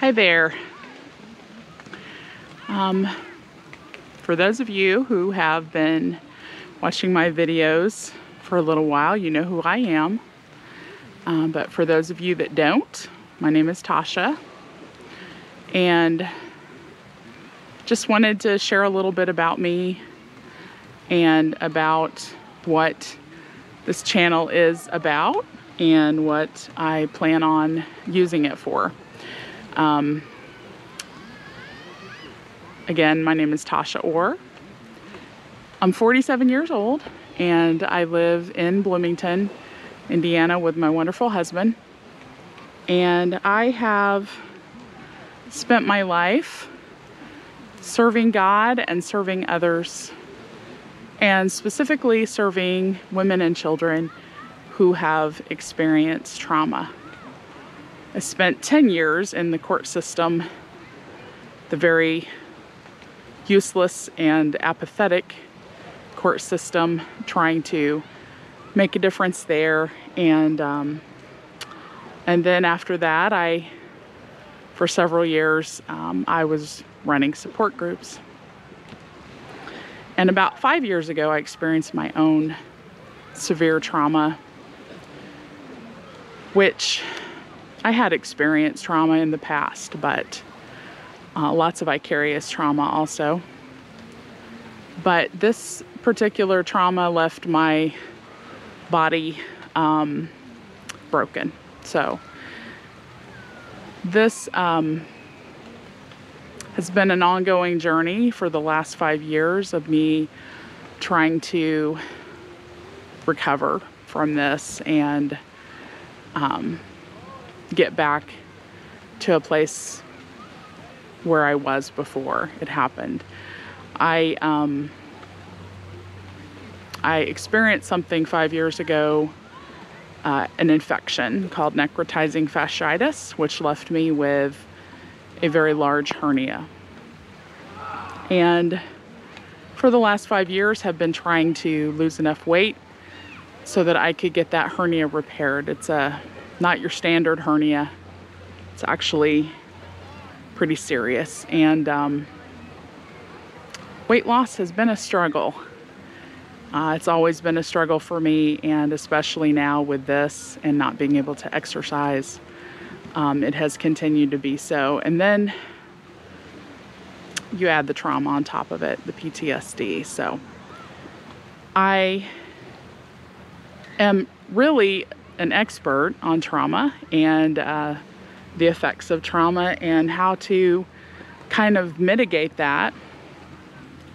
Hi there. Um, for those of you who have been watching my videos for a little while, you know who I am. Um, but for those of you that don't, my name is Tasha. And just wanted to share a little bit about me and about what this channel is about and what I plan on using it for. Um, again, my name is Tasha Orr. I'm 47 years old and I live in Bloomington, Indiana with my wonderful husband. And I have spent my life serving God and serving others, and specifically serving women and children who have experienced trauma. I spent 10 years in the court system, the very useless and apathetic court system, trying to make a difference there. And um, and then after that, I, for several years, um, I was running support groups. And about five years ago, I experienced my own severe trauma which I had experienced trauma in the past, but uh, lots of vicarious trauma also. But this particular trauma left my body um, broken. So this um, has been an ongoing journey for the last five years of me trying to recover from this and um, get back to a place where I was before it happened. I um, I experienced something five years ago, uh, an infection called necrotizing fasciitis, which left me with a very large hernia. And for the last five years, have been trying to lose enough weight so that I could get that hernia repaired. It's a not your standard hernia. It's actually pretty serious. And um, weight loss has been a struggle. Uh, it's always been a struggle for me, and especially now with this and not being able to exercise, um, it has continued to be so. And then you add the trauma on top of it, the PTSD. So I am really an expert on trauma and uh, the effects of trauma and how to kind of mitigate that.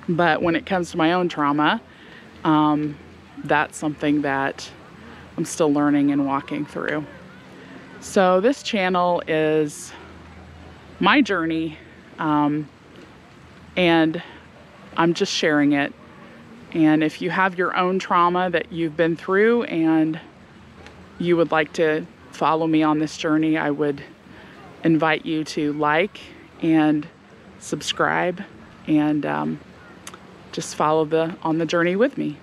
But when it comes to my own trauma, um, that's something that I'm still learning and walking through. So this channel is my journey um, and I'm just sharing it and if you have your own trauma that you've been through and you would like to follow me on this journey, I would invite you to like and subscribe and um, just follow the on the journey with me.